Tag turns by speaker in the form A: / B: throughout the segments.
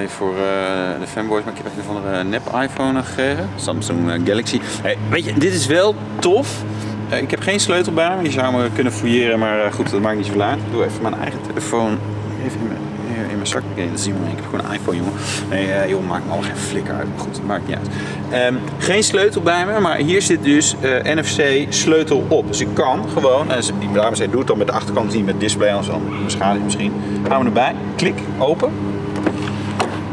A: Even voor eh, de fanboys, maar ik heb een van de nep iPhone gekregen. Samsung eh, Galaxy. Hey, weet je, dit is wel tof. Eh, ik heb geen sleutel bij me. Je zou me kunnen fouilleren, maar goed, dat maakt niet zoveel uit. Ik doe even mijn eigen telefoon even in mijn, zak. Oké, dat zien we. Ik heb gewoon een iPhone, jongen. Nee, eh, joh, maakt me al geen flikker uit. Maar goed, dat maakt niet uit. Ehm, geen sleutel bij me, maar hier zit dus NFC sleutel op. Dus ik kan gewoon, en die dames zei, doe het dan met de achterkant niet met display, anders dan beschadig je misschien. Gaan we erbij, klik, open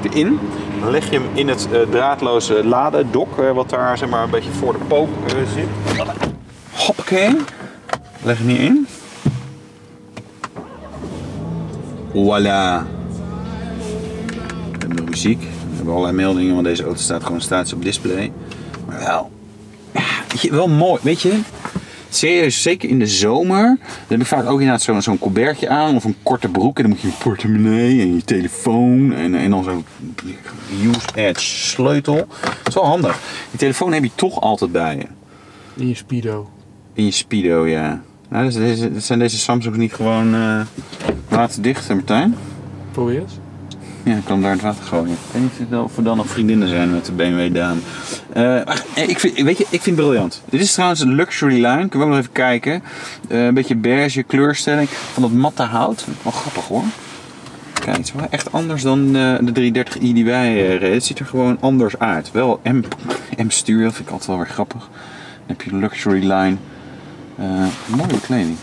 A: erin. Dan leg je hem in het eh, draadloze ladedok, eh, wat daar zeg maar een beetje voor de pook eh, zit. Hoppakee. Leg hem hierin. Voilà. We hebben muziek. We hebben allerlei meldingen, want deze auto staat gewoon staats op display. Maar wel, ja, wel mooi. Weet je, serieus, zeker in de zomer, dan heb ik vaak ook inderdaad zo'n zo'n colbertje aan of een korte broek. En dan moet je je portemonnee en je telefoon en, en dan zo'n use edge sleutel. Dat is wel handig. Die telefoon heb je toch altijd bij je.
B: In je speedo.
A: In je speedo, ja. Nou, dus deze, zijn deze Samsungs niet gewoon eh waterdicht, hè, Martijn?
B: Probeer eens.
A: Ja, ik kan daar het water gooien. Ik weet niet of we dan nog vriendinnen zijn met de BMW Daan. ik, vind, weet je, ik vind het briljant. Dit is trouwens een luxury line. Kunnen we nog even kijken. Eh, een beetje beige kleurstelling. Van dat matte hout. Wel grappig hoor. Kijk, het is wel echt anders dan eh, de 330i die wij eh, reden. Het ziet er gewoon anders uit. Wel M-stuur, dat vind ik altijd wel weer grappig. Dan heb je een luxury line. Eh, mooie kleding.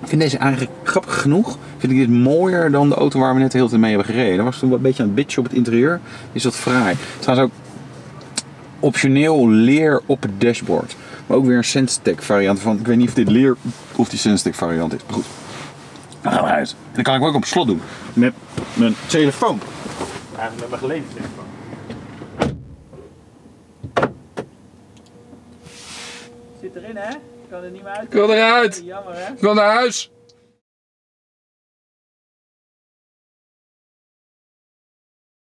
A: Ik vind deze eigenlijk grappig genoeg. Vind ik dit mooier dan de auto waar we net de hele tijd mee hebben gereden. Dat was toen een beetje aan het bitchen op het interieur. Is wat fraai. Trouwens ook optioneel leer op het dashboard. Maar ook weer een Senstek variant van. Ik weet niet of dit leer of die Senstek variant is. Maar goed. Dan gaan we uit. En dan kan ik ook op slot doen. Met mijn telefoon. Eigenlijk met mijn geleden telefoon. Zit erin hè? Kan er niet meer uit.
B: Ik wil eruit.
A: Jammer hè?
B: Ik wil naar huis.